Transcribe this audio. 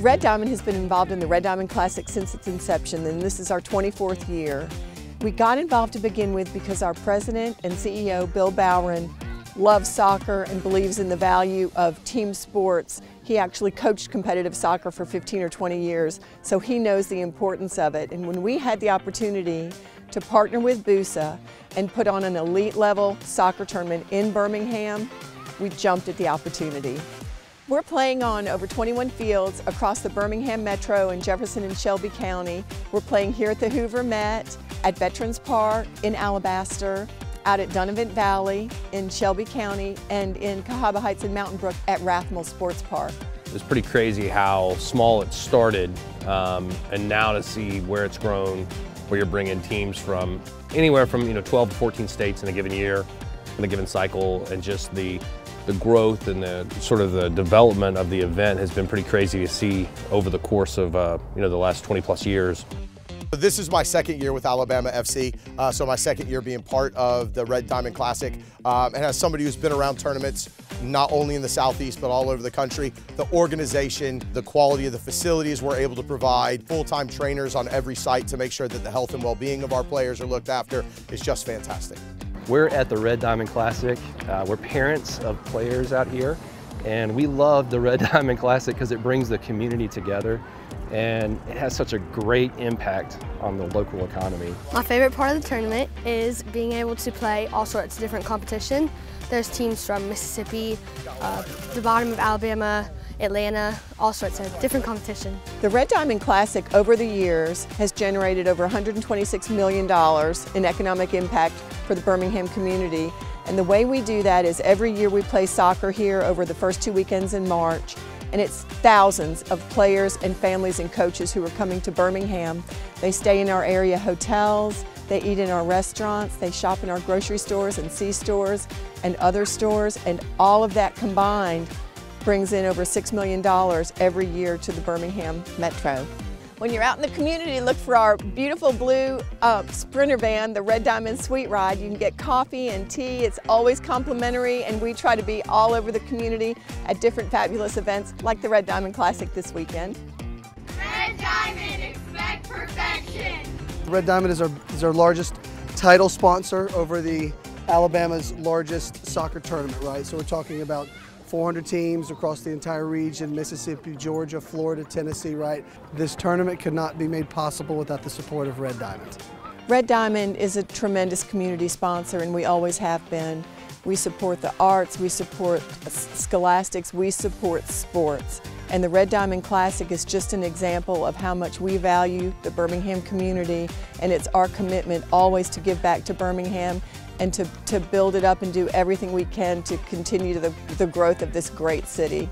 Red Diamond has been involved in the Red Diamond Classic since its inception, and this is our 24th year. We got involved to begin with because our president and CEO, Bill Bowron, loves soccer and believes in the value of team sports. He actually coached competitive soccer for 15 or 20 years, so he knows the importance of it. And when we had the opportunity to partner with BUSA and put on an elite level soccer tournament in Birmingham, we jumped at the opportunity. We're playing on over 21 fields across the Birmingham Metro in Jefferson and Shelby County. We're playing here at the Hoover Met, at Veterans Park, in Alabaster, out at Dunnavant Valley, in Shelby County, and in Cahaba Heights and Mountain Brook at Rathmell Sports Park. It's pretty crazy how small it started um, and now to see where it's grown, where you're bringing teams from anywhere from you know 12 to 14 states in a given year, in a given cycle, and just the the growth and the sort of the development of the event has been pretty crazy to see over the course of uh, you know the last 20 plus years. This is my second year with Alabama FC, uh, so my second year being part of the Red Diamond Classic. Um, and as somebody who's been around tournaments, not only in the Southeast, but all over the country, the organization, the quality of the facilities we're able to provide, full-time trainers on every site to make sure that the health and well-being of our players are looked after is just fantastic. We're at the Red Diamond Classic. Uh, we're parents of players out here, and we love the Red Diamond Classic because it brings the community together and it has such a great impact on the local economy. My favorite part of the tournament is being able to play all sorts of different competition. There's teams from Mississippi, uh, the bottom of Alabama, Atlanta, all sorts of different competition. The Red Diamond Classic over the years has generated over $126 million in economic impact for the Birmingham community. And the way we do that is every year we play soccer here over the first two weekends in March. And it's thousands of players and families and coaches who are coming to Birmingham. They stay in our area hotels, they eat in our restaurants, they shop in our grocery stores and C-stores and other stores, and all of that combined brings in over $6 million every year to the Birmingham Metro. When you're out in the community, look for our beautiful blue uh, Sprinter van, the Red Diamond Sweet Ride. You can get coffee and tea. It's always complimentary, and we try to be all over the community at different fabulous events like the Red Diamond Classic this weekend. Red Diamond, expect perfection. Red Diamond is our, is our largest title sponsor over the Alabama's largest soccer tournament, right? So we're talking about 400 teams across the entire region, Mississippi, Georgia, Florida, Tennessee, right? This tournament could not be made possible without the support of Red Diamond. Red Diamond is a tremendous community sponsor and we always have been. We support the arts, we support scholastics, we support sports. And the Red Diamond Classic is just an example of how much we value the Birmingham community and it's our commitment always to give back to Birmingham and to, to build it up and do everything we can to continue the, the growth of this great city.